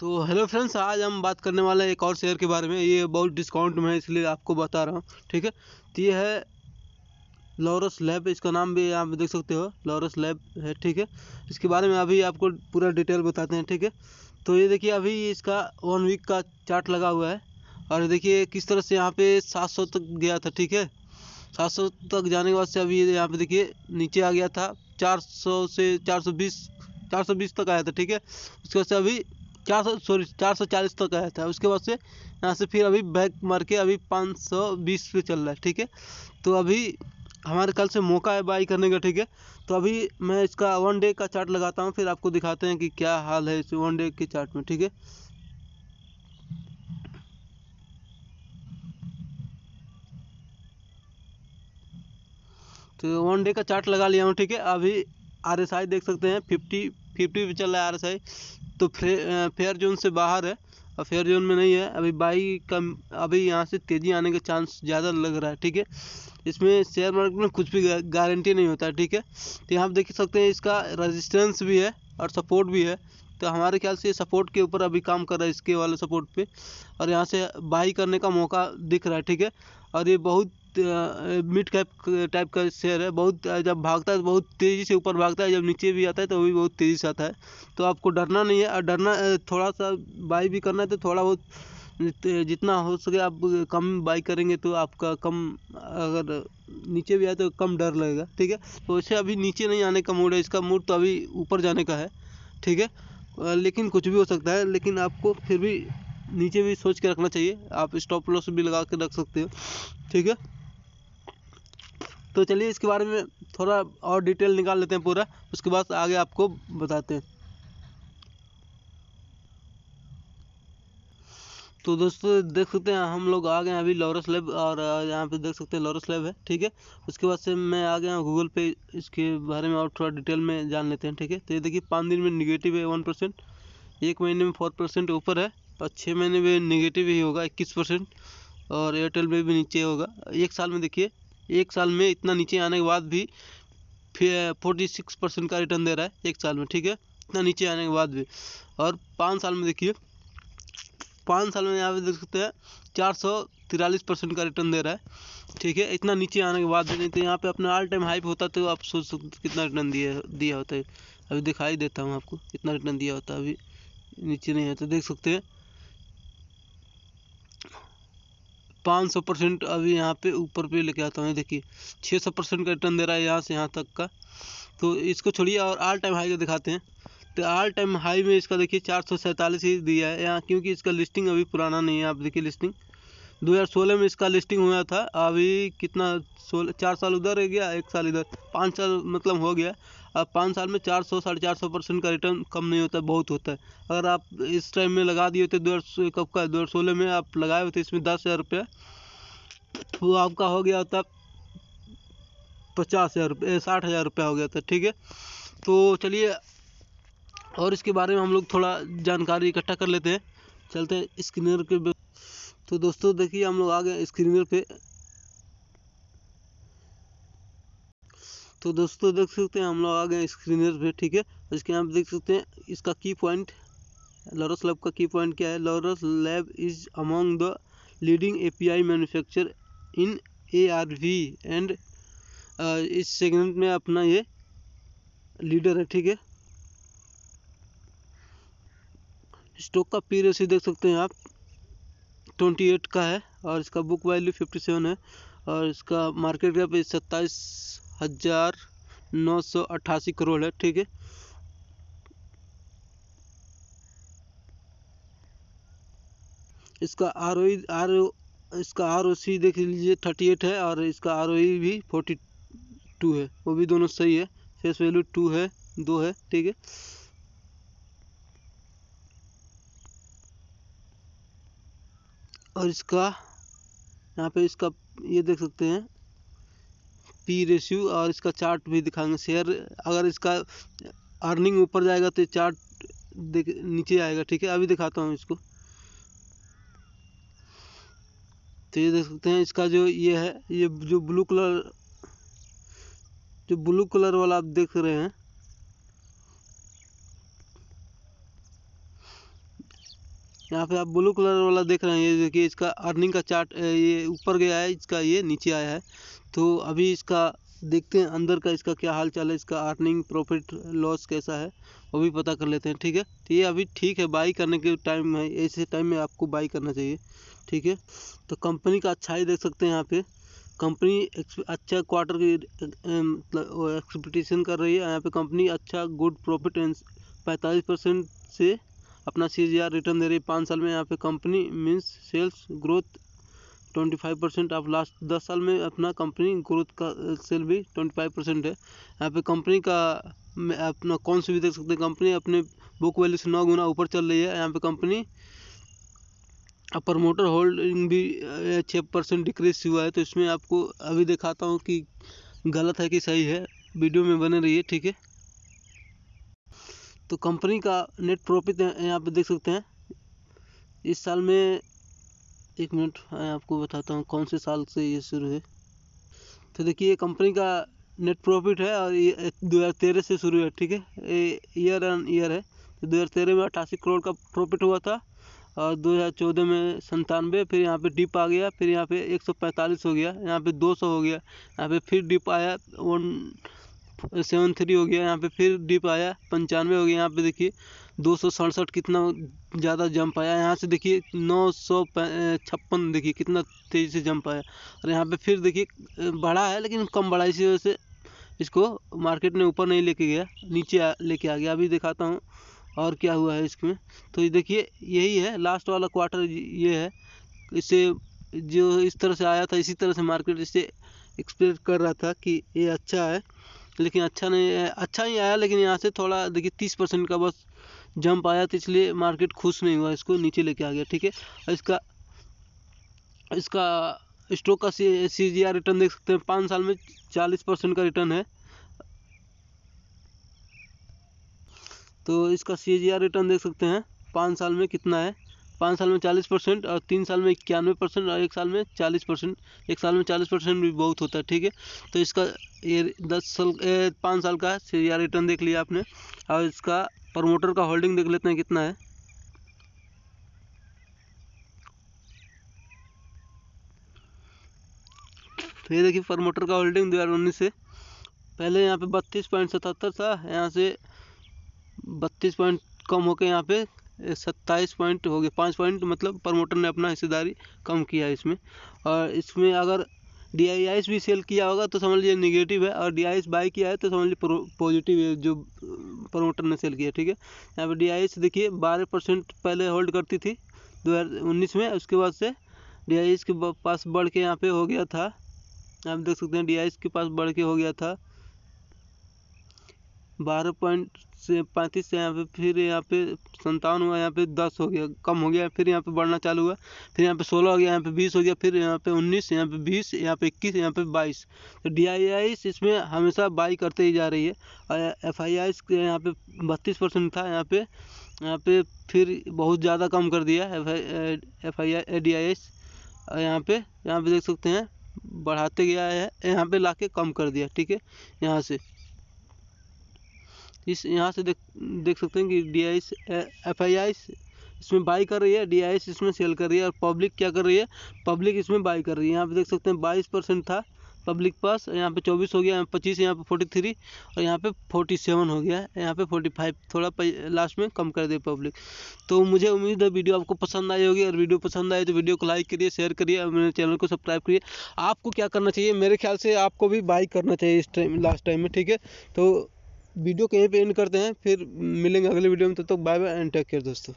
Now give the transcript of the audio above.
तो hello friends आज हम बात करने वाले हैं एक और शेयर के बारे में। ये बहुत डिस्काउंट में है, इसलिए आपको बता रहा हूँ, ठीक है? तो ये है लॉरस लैब इसका नाम भी आप देख सकते हो लॉरस लैब है, ठीक है? इसके बारे में अभी आपको पूरा डिटेल बताते हैं, ठीक है? तो ये देखिए, अभी इसका वन वीक का चार्ट लगा हुआ है, और देखिए किस तरह से यहाँ पे सात सौ तक गया था, ठीक है? सात सौ तक जाने के बाद से अभी यहाँ पे देखिए, नीचे आ गया था, चार सौ से चार सौ बीस, चार सौ बीस तक आया था, ठीक है? उसके बाद से अभी चार सौ सॉरी चार सौ चालीस तक आया था। उसके बाद से यहाँ से फिर अभी बैक मार के अभी पाँच सौ बीस पे चल रहा है, ठीक है? तो अभी हमारे कल से मौका है बाई करने का, ठीक है? तो अभी मैं इसका वन डे का चार्ट लगाता हूँ, फिर आपको दिखाते हैं कि क्या हाल है इस वन डे के चार्ट में, ठीक है? तो वन डे का चार्ट लगा लिया हूँ, ठीक है? अभी आर एस आई देख सकते हैं फिफ्टी फिफ्टी पे चल रहा है आर एस आई तो फेयर जोन से बाहर है और फेयर जोन में नहीं है। अभी बाई का अभी यहाँ से तेज़ी आने का चांस ज़्यादा लग रहा है, ठीक है? इसमें शेयर मार्केट में कुछ भी गारंटी नहीं होता, ठीक है? तो यहाँ देख सकते हैं इसका रजिस्टेंस भी है और सपोर्ट भी है। तो हमारे ख्याल से सपोर्ट के ऊपर अभी काम कर रहा है, इसके वाले सपोर्ट पे। और यहाँ से बाई करने का मौका दिख रहा है, ठीक है? और ये बहुत मिड कैप टाइप का शेयर है। बहुत जब भागता है तो बहुत तेज़ी से ऊपर भागता है। जब नीचे भी आता है तो वो भी बहुत तेज़ी से आता है। तो आपको डरना नहीं है। और डरना थोड़ा सा बाई भी करना है तो थोड़ा बहुत जितना हो सके आप कम बाई करेंगे तो आपका कम, अगर नीचे भी आए तो कम डर लगेगा। ठीक है? तो वैसे अभी नीचे नहीं आने का मूड है। इसका मूड तो अभी ऊपर जाने का है। ठीक है? लेकिन कुछ भी हो सकता है। लेकिन आपको फिर भी नीचे भी सोच के रखना चाहिए। आप स्टॉप लॉस भी लगा के रख सकते हो। ठीक है? तो चलिए इसके बारे में थोड़ा और डिटेल निकाल लेते हैं पूरा, उसके बाद आगे आपको बताते हैं। तो दोस्तों, देख सकते हैं, हम लोग आ गए हैं अभी लॉरस लैब और यहाँ पे देख सकते हैं लॉरस लैब है, ठीक है? उसके बाद से मैं आ गया हूँ गूगल पे, इसके बारे में और थोड़ा डिटेल में जान लेते हैं, ठीक है? तो ये देखिए, पाँच दिन में निगेटिव है वन परसेंट एक महीने में फोर परसेंट ऊपर है, और छः महीने में निगेटिव ही होगा, इक्कीस परसेंट और एयरटेल में भी नीचे होगा। एक साल में देखिए एक साल में इतना नीचे आने के बाद भी फिर फोर्टी सिक्स परसेंट का रिटर्न दे रहा है एक साल में, ठीक है? इतना नीचे आने के बाद भी। और पाँच साल में देखिए, पाँच साल में यहाँ पे देख सकते हैं, चार सौ तिरालीस परसेंट का रिटर्न दे रहा है, ठीक है? इतना नीचे आने के बाद भी, नहीं तो यहाँ पे अपना ऑल टाइम हाइप होता तो आप सोच सकते कितना रिटर्न दिया दिया होता है। अभी दिखाई देता हूँ आपको, कितना रिटर्न दिया होता है, अभी नीचे नहीं है तो देख सकते हैं। पाँच सौ परसेंट अभी यहाँ पे ऊपर पे लेके आता हूँ। देखिए छः सौ परसेंट का रिटर्न दे रहा है यहाँ से, यहाँ तक का। तो इसको छोड़िए, और ऑल टाइम हाई का दिखाते हैं तो ऑल टाइम हाई में इसका देखिए चार सौ सैंतालीस ही दिया है। यहाँ क्योंकि इसका लिस्टिंग अभी पुराना नहीं है, आप देखिए लिस्टिंग 2016 में इसका लिस्टिंग हुआ था, अभी कितना, सोलह, चार साल उधर रह गया, एक साल इधर, पाँच साल मतलब हो गया। अब पाँच साल में चार सौ, साढ़े चार सौ परसेंट का रिटर्न कम नहीं होता, बहुत होता है। अगर आप इस टाइम में लगा दिए थे दो हज़ार कब का दो हज़ार सोलह में आप लगाए थे इसमें दस हज़ार रुपया, वो आपका हो गया होता पचास हज़ार रुपये साठ हज़ार रुपया हो गया था ठीक है? तो चलिए, और इसके बारे में हम लोग थोड़ा जानकारी इकट्ठा कर लेते हैं। चलते हैं स्क्रीनर के तो दोस्तों देखिए हम लोग आ गए स्क्रीनर पे। तो दोस्तों देख सकते हैं, हम लोग आ गए स्क्रीनर पे, ठीक है? इसके यहाँ आप देख सकते हैं, इसका की पॉइंट लॉरस लैब का की पॉइंट क्या है? Laurus lab is among the leading A P I manufacture in A R V and इस सेगमेंट में अपना ये लीडर है, ठीक है? स्टॉक का पी रेशियो देख सकते हैं आप ट्वेंटी एट का है और इसका बुक वैल्यू फिफ्टी सेवन है और इसका मार्केट कैप सत्ताईस हज़ार नौ सौ अट्ठासी करोड़ है, ठीक है? इसका आर ओ आर, इसका आर ओ सी देख लीजिए थर्टी एट है और इसका आर ओ भी फोर्टी टू है। वो भी दोनों सही है। फेस वैल्यू टू है, दो है, ठीक है? और इसका, यहाँ पे इसका ये देख सकते हैं पी रेशियो और इसका चार्ट भी दिखाएँगे। शेयर अगर इसका अर्निंग ऊपर जाएगा तो चार्ट नीचे आएगा, ठीक है? अभी दिखाता हूँ इसको। तो ये देख सकते हैं, इसका जो ये है, ये जो ब्लू कलर जो ब्लू कलर वाला आप देख रहे हैं, यहाँ पे आप ब्लू कलर वाला देख रहे हैं। ये देखिए, इसका अर्निंग का चार्ट ये ऊपर गया है, इसका ये नीचे आया है। तो अभी इसका देखते हैं अंदर का इसका क्या हाल चाल है, इसका अर्निंग प्रॉफिट लॉस कैसा है, वो भी पता कर लेते हैं, ठीक है? तो ये अभी ठीक है बाई करने के टाइम है ऐसे टाइम में आपको बाई करना चाहिए, ठीक है? तो कंपनी का अच्छा ही देख सकते हैं यहाँ पे। कंपनी अच्छा क्वार्टर की मतलब एक्सपेक्टेशन कर रही है, यहाँ पे कंपनी अच्छा गुड प्रॉफिट पैंतालीस परसेंट से अपना सी रिटर्न दे रही है। पाँच साल में यहाँ पे company means sales growth twenty five percent आप लास्ट दस साल में अपना कंपनी ग्रोथ का सेल भी ट्वेंटी फाइव परसेंट है। यहाँ पे कंपनी का अपना कौन सी भी देख सकते हैं कंपनी अपने बुक वैल्यू से नौ गुना ऊपर चल रही है। यहाँ पे कंपनी प्रमोटर होल्डिंग भी छः परसेंट डिक्रीज हुआ है। तो इसमें आपको अभी दिखाता हूँ कि गलत है कि सही है। वीडियो में बने रहिए, ठीक है? तो कंपनी का नेट प्रॉफिट यहाँ पे देख सकते हैं। इस साल में एक मिनट, मैं आपको बताता हूँ कौन से साल से ये शुरू है। तो देखिए, ये कंपनी का नेट प्रॉफिट है और ये दो हज़ार तेरह से शुरू है, ठीक है? ये ईयर एन ईयर है। तो दो हज़ार तेरह में अट्ठासी करोड़ का प्रॉफिट हुआ था और दो हज़ार चौदह में संतानवे फिर यहाँ पे डिप आ गया, फिर यहाँ पे एक सौ पैंतालीस हो गया, यहाँ पे दो सौ हो गया, यहाँ पे फिर डिप आया वन सेवन थ्री हो गया, यहाँ पे फिर डिप आया, पंचानवे हो गया, यहाँ पे देखिए। दो सौ सड़सठ कितना ज़्यादा जंप आया? यहाँ से देखिए नौ सौ छप्पन देखिए कितना तेज़ी से जंप आया। और यहाँ पे फिर देखिए बढ़ा है, लेकिन कम बढ़ा इसी वजह से इसको मार्केट ने ऊपर नहीं लेके गया, नीचे लेके आ गया। अभी दिखाता हूँ और क्या हुआ है इसमें। तो ये देखिए, यही है लास्ट वाला क्वार्टर ये है। इसे जो इस तरह से आया था, इसी तरह से मार्केट इसे एक्सपेक्ट कर रहा था कि ये अच्छा है। लेकिन अच्छा नहीं अच्छा ही आया, लेकिन यहाँ से थोड़ा देखिए तीस परसेंट का बस जंप आया तो इसलिए मार्केट खुश नहीं हुआ, इसको नीचे लेके आ गया, ठीक है? इसका इसका स्टॉक का सी सी जी आर रिटर्न देख सकते हैं, पाँच साल में चालीस परसेंट का रिटर्न है। तो इसका सी जी आर रिटर्न देख सकते हैं, पाँच साल में कितना है? पाँच साल में चालीस परसेंट और तीन साल में इक्यानवे परसेंट और एक साल में चालीस परसेंट, एक साल में चालीस परसेंट भी बहुत होता है, ठीक है? तो इसका ये दस साल पाँच साल का सी आर रिटर्न देख लिया आपने, और इसका प्रमोटर का होल्डिंग देख लेते हैं कितना है। तो ये देखिए प्रमोटर का होल्डिंग दो हज़ार उन्नीस से। पहले यहाँ पे बत्तीस पॉइंट सतहत्तर था, यहाँ से बत्तीस पॉइंट कम होकर यहाँ पे सत्ताईस पॉइंट हो गए पाँच पॉइंट मतलब प्रमोटर ने अपना हिस्सेदारी कम किया है इसमें। और इसमें अगर डी भी सेल किया होगा तो समझ लीजिए निगेटिव है, और डी आई बाई किया है तो समझ लीजिए पॉजिटिव है। जो प्रमोटर ने सेल किया, ठीक है? यहाँ पर डी देखिए, बारह परसेंट पहले होल्ड करती थी दो हज़ार उन्नीस में, उसके बाद से डी आई एस के पास बढ़ के यहाँ पे हो गया था। आप देख सकते हैं डी आई एस के पास बढ़ के हो गया था। बारह पॉइंट से पैंतीस से यहाँ पे फिर यहाँ पे संतावन हुआ यहाँ पे दस हो गया कम हो गया फिर यहाँ पे बढ़ना चालू हुआ फिर यहाँ पे सोलह हो गया यहाँ पे बीस हो गया फिर यहाँ पे उन्नीस यहाँ पे बीस यहाँ पे इक्कीस यहाँ पे बाईस तो डी आई आई इसमें हमेशा बाई करते ही जा रही है और एफ़ आई आई यहाँ पे बत्तीस परसेंट था यहाँ पे यहाँ पे फिर बहुत ज़्यादा कम कर दिया F I I D I S यहाँ पे यहाँ पे देख सकते हैं बढ़ाते गया है यहाँ पे लाके कम कर दिया ठीक है यहाँ से इस यहाँ से देख देख सकते हैं कि D I S F I I इसमें बाई कर रही है डी आई एस इसमें सेल कर रही है और पब्लिक क्या कर रही है? पब्लिक इसमें बाई कर रही है। यहाँ पे देख सकते हैं बाईस परसेंट था पब्लिक पास, यहाँ पे चौबीस हो गया, यहाँ पच्चीस, यहाँ पे फोर्टी थ्री और यहाँ पे फोर्टी सेवन हो गया, यहाँ पे फोर्टी फाइव थोड़ा लास्ट में कम कर दे पब्लिक तो मुझे उम्मीद है वीडियो आपको पसंद आई होगी और वीडियो पसंद आए तो वीडियो को लाइक करिए शेयर करिए और मेरे चैनल को सब्सक्राइब करिए। आपको क्या करना चाहिए? मेरे ख्याल से आपको भी बाई करना चाहिए इस टाइम लास्ट टाइम में, ठीक है? तो वीडियो कहीं पे एंड करते हैं, फिर मिलेंगे अगले वीडियो में, तब तो तक तो bye bye and take care दोस्तों।